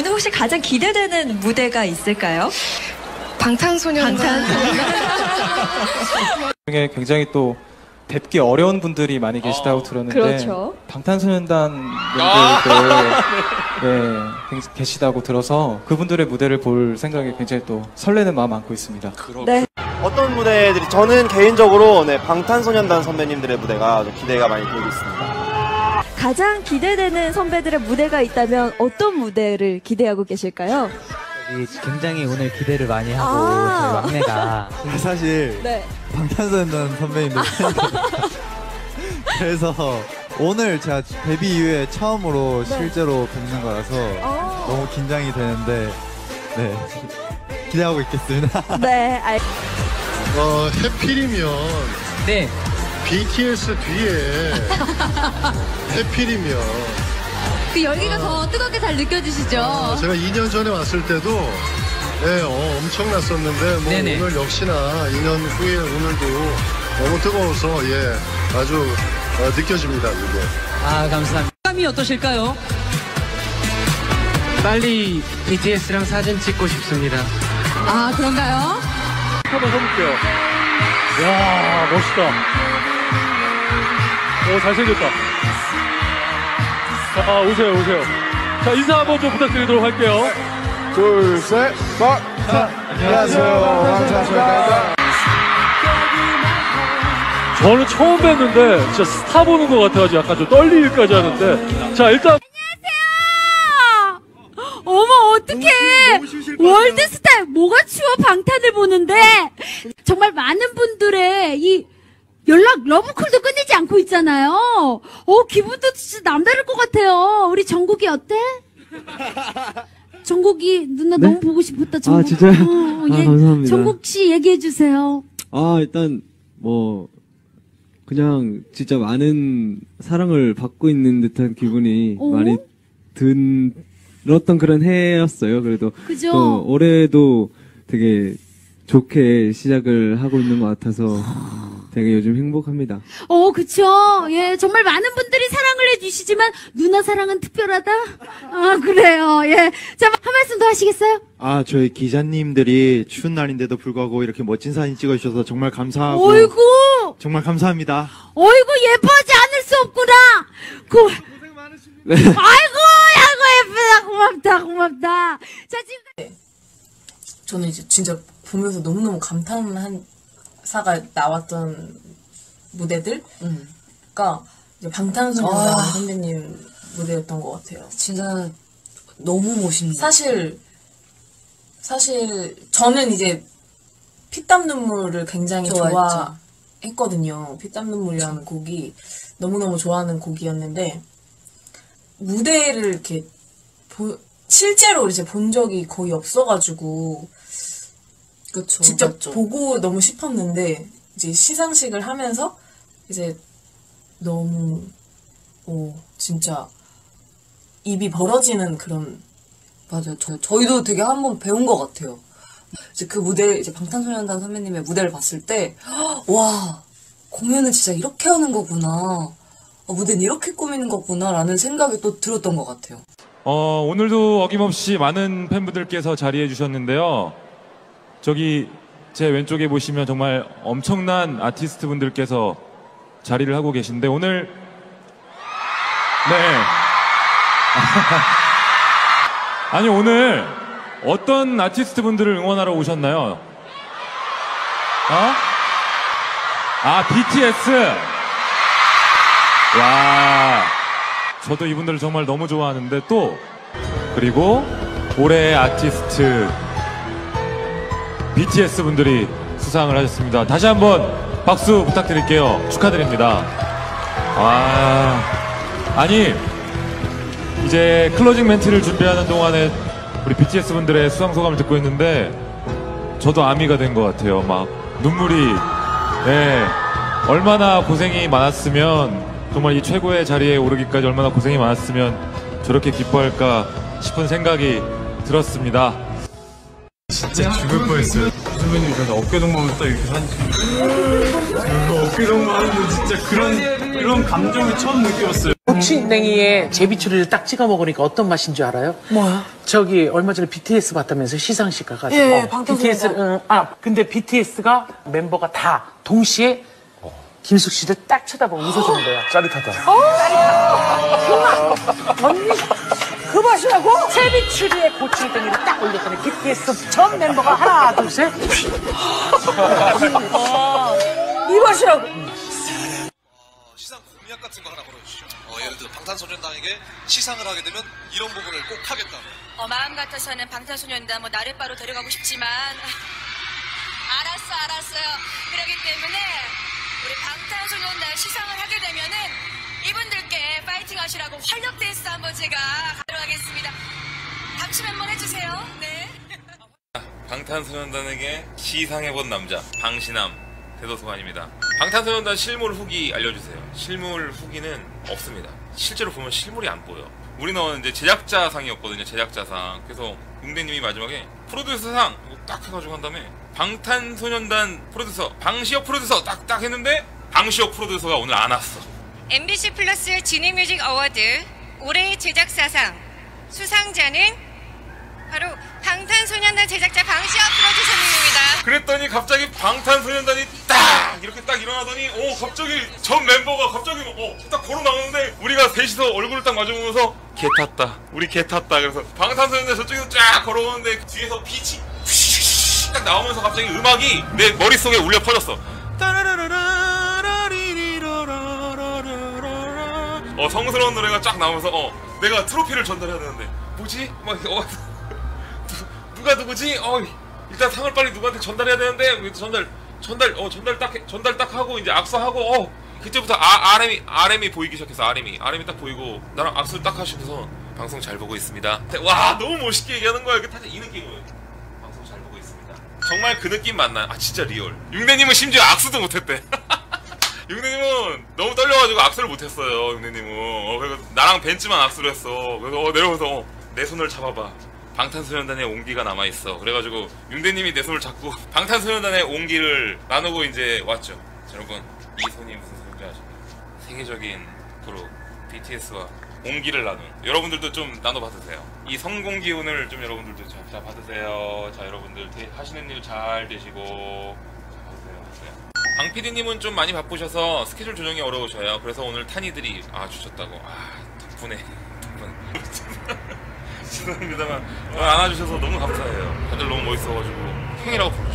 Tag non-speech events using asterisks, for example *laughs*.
오늘 혹시 가장 기대되는 무대가 있을까요? 방탄소년단. 방탄. *laughs* 중에 굉장히 또 뵙기 어려운 분들이 많이 계시다고 들었는데 그렇죠. 방탄소년단 분들도 네, 굉- 계시다고 들어서 그분들의 무대를 볼 생각에 굉장히 또 설레는 마음 안고 있습니다. 네. 어떤 무대들이 저는 개인적으로 네, 방탄소년단 선배님들의 무대가 좀 기대가 많이 되고 있습니다. 가장 기대되는 선배들의 무대가 있다면 어떤 무대를 기대하고 계실까요? 이 굉장히 오늘 기대를 많이 하고 아. 저희 막내가 사실 네. 방탄소년단 선배님들 *laughs* 그래서 오늘 제가 데뷔 이후에 처음으로 네. 실제로 뵙는 거라서 어. 너무 긴장이 되는데 네 기대하고 있겠습니다. 네, 알... 어, 해필이면 네 BTS 뒤에 *laughs* 해필이면 그 열기가 더 뜨겁게 잘 느껴지시죠? 어, 제가 2년 전에 왔을 때도 네, 어, 엄청났었는데 뭐 네네. 오늘 역시나 2년 후에 오늘도 너무 뜨거워서 예 아주 어, 느껴집니다 이게. 아 감사합니다. 감이 어떠실까요? 빨리 BTS랑 사진 찍고 싶습니다. 아, 그런가요? 한번 해볼게요. 야 멋있다. 오, 잘생겼다. 자, 오세요, 오세요. 자, 인사 한번 좀 부탁드리도록 할게요. 둘, 셋, 넷. 안녕하세요. 방탄소년단. 저는 처음 뵀는데, 진짜 스타 보는 것 같아가지고 약간 좀 떨리기까지 하는데. 자, 일단. 어머 어떡해 월드스타 뭐가 추워 방탄을 보는데 정말 많은 분들의 이 연락 러브콜도 끝내지 않고 있잖아요 어 기분도 진짜 남다를 것 같아요 우리 정국이 어때? *laughs* 정국이 누나 너무 보고 싶었다 정국 아, 진짜요? 어, 아, 예, 감사합니다. 정국 씨 얘기해 주세요 아, 일단, 뭐, 그냥 진짜 많은 사랑을 받고 있는 듯한 기분이 오? 많이 들었던 그런 해였어요. 그래도 그죠? 또 올해도 되게 좋게 시작을 하고 있는 것 같아서 되게 요즘 행복합니다. 어, 그쵸. 예, 정말 많은 분들이 사랑을 해주시지만, 누나 사랑은 특별하다? 아, 그래요. 예. 자, 한 말씀 더 하시겠어요? 아 저희 기자님들이 추운 날인데도 불구하고 이렇게 멋진 사진 찍어주셔서 정말 감사하고 어이구! 정말 감사합니다. 어이구, 예뻐하지 않을 수 없구나! 고, 아이고, 아이고, 예쁘다. 고맙다, 고맙다. 자, 지금. 저는 이제 진짜 보면서 너무너무 감탄한 사가 나왔던 무대들? 가 이제 방탄소년단 아. 선배님 무대였던 것 같아요. 진짜 너무 멋있네. 사실 사실 저는 이제 피땀 눈물을 굉장히 좋아했죠. 좋아했거든요. 피땀 눈물이라는 곡이 너무너무 좋아하는 곡이었는데 무대를 이렇게 보- 실제로 이제 본 적이 거의 없어가지고 그쵸. 직접 맞죠. 보고 너무 싶었는데 이제 시상식을 하면서 이제 너무 오 진짜 입이 벌어지는 그런 맞아요. 저, 저희도 되게 한 번 배운 것 같아요. 이제 그 무대, 이제 방탄소년단 선배님의 무대를 봤을 때, *gasps* 와, 공연은 진짜 이렇게 하는 거구나. 어, 무대는 이렇게 꾸미는 거구나. 라는 생각이 또 들었던 것 같아요. 어, 오늘도 어김없이 많은 팬분들께서 자리해 주셨는데요. 저기 제 왼쪽에 보시면 정말 엄청난 아티스트 분들께서 자리를 하고 계신데 오늘 네. *laughs* 아니 오늘 어떤 아티스트 분들을 응원하러 오셨나요? 어? 아, BTS. 와. 저도 이분들을 정말 너무 좋아하는데 또 그리고 올해의 아티스트 BTS 분들이 수상을 하셨습니다. 다시 한번 박수 부탁드릴게요. 축하드립니다. 아, 아니 이제 closing 멘트를 준비하는 동안에 우리 BTS 분들의 수상 소감을 듣고 있는데 저도 아미가 된 것 같아요. 막 눈물이 예 얼마나 고생이 많았으면 정말 이 최고의 자리에 오르기까지 얼마나 고생이 많았으면 저렇게 기뻐할까 싶은 생각이 들었습니다. 진짜 죽을 뻔했어요. 선배님 저는 어깨 동무하면 딱 이렇게 사진 찍고 어깨 동무 하는데 진짜 그런 그런 감정을 처음 느껴봤어요. 고추냉이에 제비추리를 딱 찍어 먹으니까 어떤 맛인 줄 알아요? 뭐야? 저기 얼마 전에 BTS 봤다면서 시상식 가가지고 예, 방탄소년단. BTS 응, 아 근데 BTS가 멤버가 다 동시에 김숙 씨를 딱 쳐다보고 웃어주는 거야. 짜릿하다. *laughs* 언니 그 맛이라고? 제비추리에 고추냉이를 딱 올렸더니 BTS 전 멤버가 하나 둘셋 이 맛이라고. 시상 공약 같은 거 하나 걸어주시죠. 어, 예를 들어 방탄소년단에게 시상을 하게 되면 이런 부분을 꼭 하겠다. 어, 마음 같아서는 방탄소년단 뭐 나를 바로 데려가고 싶지만 알았어 알았어요. 그렇기 때문에 우리 방탄소년단 시상을 하게 되면은 이분들께 파이팅 하시라고 활력 댄스 한번 제가 가도록 하겠습니다. 당신 한번 해주세요. 네. 방탄소년단에게 시상해본 남자 방신함 대도서관입니다. 방탄소년단 실물 후기 알려주세요. 실물 후기는 없습니다. 실제로 보면 실물이 안 보여. 우리는 이제 제작자상이었거든요. 제작자상. 그래서 웅대님이 마지막에 프로듀서상 딱 해가지고 한 다음에 방탄소년단 프로듀서 방시혁 프로듀서 딱딱 했는데 방시혁 프로듀서가 오늘 안 왔어. MBC 플러스 지니뮤직 어워드 올해의 제작자상 수상자는 바로 방탄소년단 제작자 방시혁 프로듀서님입니다. 그랬더니 갑자기 방탄소년단이 딱 이렇게 딱 일어나더니 어 갑자기 전 멤버가 갑자기 어딱 걸어 나오는데 우리가 셋이서 얼굴을 딱 마주보면서 개 탔다 우리 개 탔다 그래서 방탄소년단 저쪽에서 쫙 걸어오는데 뒤에서 빛이 딱 나오면서 갑자기 음악이 내 머릿속에 울려 퍼졌어 어 성스러운 노래가 쫙 나오면서 어 내가 트로피를 전달해야 되는데 뭐지 막 어, *laughs* 누가 누구지? 어 일단 상을 빨리 누구한테 전달해야 되는데 전달 전달 어 전달 딱 해- 전달 딱 하고 이제 악수하고 어 그때부터 아 RM이 RM이 보이기 시작해서 RM이 RM이 딱 보이고 나랑 악수를 딱 하시면서 방송 잘 보고 있습니다. 와 너무 멋있게 얘기하는 거야. 그 사실 이 느낌을 방송 잘 보고 있습니다. 정말 그 느낌 맞나요? 아 진짜 리얼. 육내님은 심지어 악수도 못했대. *laughs* 육내님은 너무 떨려가지고 악수를 못했어요. 육내님은 어, 그래서 나랑 벤츠만 악수를 했어. 그래서 어, 내려오면서 어, 내 손을 잡아봐. 방탄소년단의 온기가 남아있어. 그래가지고 윤대님이 내 손을 잡고 *laughs* 방탄소년단의 온기를 나누고 이제 왔죠. 자, 여러분 이 손이 무슨 소리인지 아십니까? 세계적인 그룹 BTS와 온기를 나눈 여러분들도 좀 나눠 받으세요. 이 성공 기운을 좀 여러분들도 자, 자 받으세요. 자 여러분들 대- 하시는 일 잘 되시고 자 받으세요. 받으세요. 방 PD님은 좀 많이 바쁘셔서 스케줄 조정이 어려우셔요. 그래서 오늘 탄이들이 아 주셨다고 아 덕분에 덕분에 *laughs* 죄송합니다만 어, 안아주셔서 너무 감사해요. 다들 너무 멋있어가지고 형이라고 부르